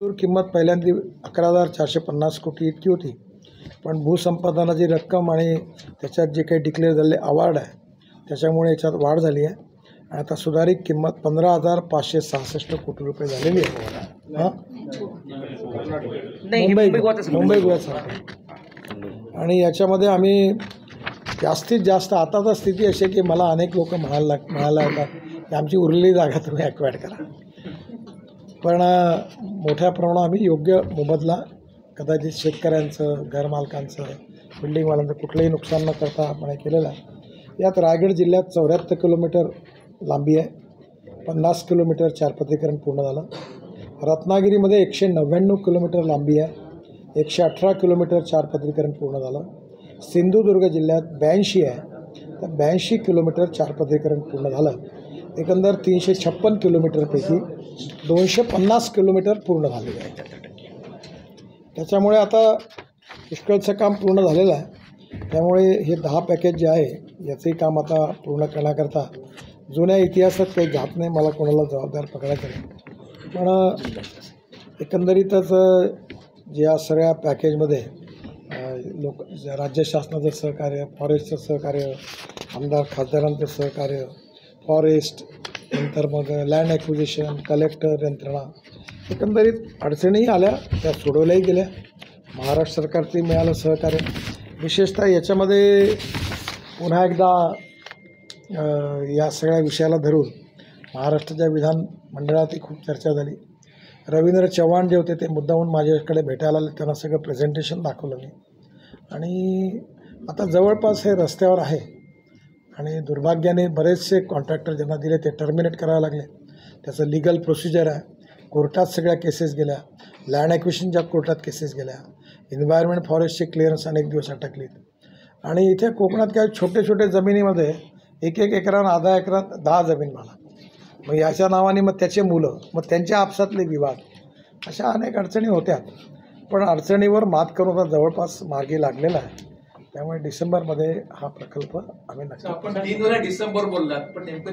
किंमत पहिल्यांदा अकरा हजार चारशे पन्नास कोटी इतकी होती. पण भूसंपादनाची रक्कम आणि त्याच्यात जे काही डिक्लेअर झालेले अवॉर्ड आहे त्याच्यामुळे याच्यात वाढ झाली आहे. आणि आता सुधारित किंमत पंधरा हजार पाचशे सहासष्ट कोटी रुपये झालेली आहे. हां? मुंबई मुंबई गोव्याचं आणि याच्यामध्ये आम्ही जास्तीत जास्त आता तर स्थिती अशी आहे की मला अनेक लोक म्हणायला लाग म्हणायला येतात की आमची उरलेली जागा तुम्ही ॲक्वायर्ड करा. पण मोठ्या प्रमाणात आम्ही योग्य मोबदला कदाचित शेतकऱ्यांचं घरमालकांचं बिल्डिंगवाल्यांचं कुठलंही नुकसान न करता आपण हे केलेलं आहे. यात रायगड जिल्ह्यात चौऱ्याहत्तर किलोमीटर लांबी आहे. पन्नास किलोमीटर चारपत्रीकरण पूर्ण झालं. रत्नागिरीमध्ये एकशे नव्याण्णव किलोमीटर लांबी आहे. एकशे अठरा किलोमीटर चारपत्रीकरण पूर्ण झालं. सिंधुदुर्ग जिल्ह्यात ब्याऐंशी आहे. तर ब्याऐंशी किलोमीटर चारपत्रीकरण पूर्ण झालं. एकंदर तीनशे छप्पन किलोमीटरपैकी दोनशे पन्नास किलोमीटर पूर्ण झालेले आहे. त्याच्यामुळे आता पुष्कळचं काम पूर्ण झालेलं आहे. त्यामुळे हे दहा पॅकेज जे आहे याचंही काम आता पूर्ण करण्याकरता जुन्या इतिहासात काही जात नाही मला कोणाला जबाबदार पकडायचं नाही. पण एकंदरीतच ज्या या सगळ्या पॅकेजमध्ये लोक राज्य शासनाचं सहकार्य फॉरेस्टचं सहकार्य आमदार खासदारांचं सहकार्य फॉरेस्ट नंतर मग लँड ॲक्विजिशन कलेक्टर यंत्रणा. एकंदरीत अडचणीही आल्या त्या सोडवल्याही गेल्या. महाराष्ट्र सरकारचे मिळालं सहकार्य. विशेषतः याच्यामध्ये पुन्हा एकदा या सगळ्या विषयाला धरून महाराष्ट्राच्या विधान मंडळातही खूप चर्चा झाली. रवींद्र चव्हाण जे होते ते मुद्दाहून माझ्याकडे भेटायला आले. त्यांना सगळं प्रेझेंटेशन दाखवलं मी. आणि आता जवळपास हे रस्त्यावर आहे. आणि दुर्भाग्याने बरेचसे कॉन्ट्रॅक्टर ज्यांना दिले ते टर्मिनेट करावे लागले. त्याचं लिगल प्रोसिजर आहे. कोर्टात सगळ्या केसेस गेल्या. लँड ॲक्विशनच्या कोर्टात केसेस गेल्या. एन्व्हायरमेंट फॉरेस्टची क्लिअरन्स अनेक दिवस अटकलीत. आणि इथे कोकणात काही छोटे छोटे जमिनीमध्ये एक एक एकरात आधा एकरात दहा जमीन मला मग याच्या नावाने मग त्याचे मुलं मग त्यांच्या आपसातले विवाद अशा अनेक अडचणी होत्या. पण अडचणीवर मात करून आता जवळपास मार्गी लागलेला आहे. त्यामुळे डिसेंबरमध्ये हा प्रकल्प आम्ही नक्की आपण तीन वेळा डिसेंबर बोललात पण नेमकं